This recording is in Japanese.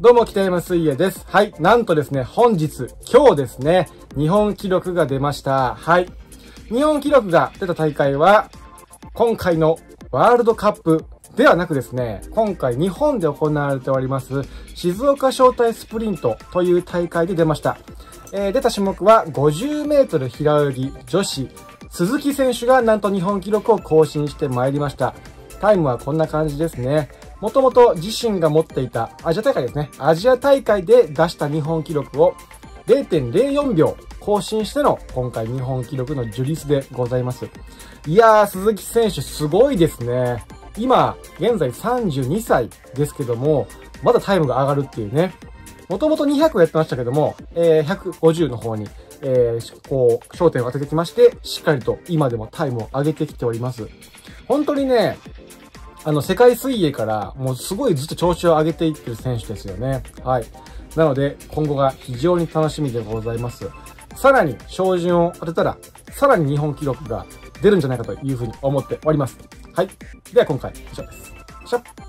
どうも、北山水泳です。はい。なんとですね、本日、今日ですね、日本記録が出ました。はい。日本記録が出た大会は、今回のワールドカップではなくですね、今回日本で行われております、静岡招待スプリントという大会で出ました。えー出た種目は50メートル平泳ぎ女子、鈴木選手がなんと日本記録を更新してまいりました。タイムはこんな感じですね。もともと自身が持っていたアジア大会ですね。アジア大会で出した日本記録を0.04秒更新しての今回日本記録の樹立でございます。いやー、鈴木選手すごいですね。今、現在32歳ですけども、まだタイムが上がるっていうね。もともと200やってましたけども、えー、150の方に、えー、こう、焦点を当ててきまして、しっかりと今でもタイムを上げてきております。本当にね、あの、世界水泳から、もうすごいずっと調子を上げていってる選手ですよね。はい。なので、今後が非常に楽しみでございます。さらに、照準を当てたら、さらに日本記録が出るんじゃないかというふうに思っております。はい。では今回、以上です。よいしょ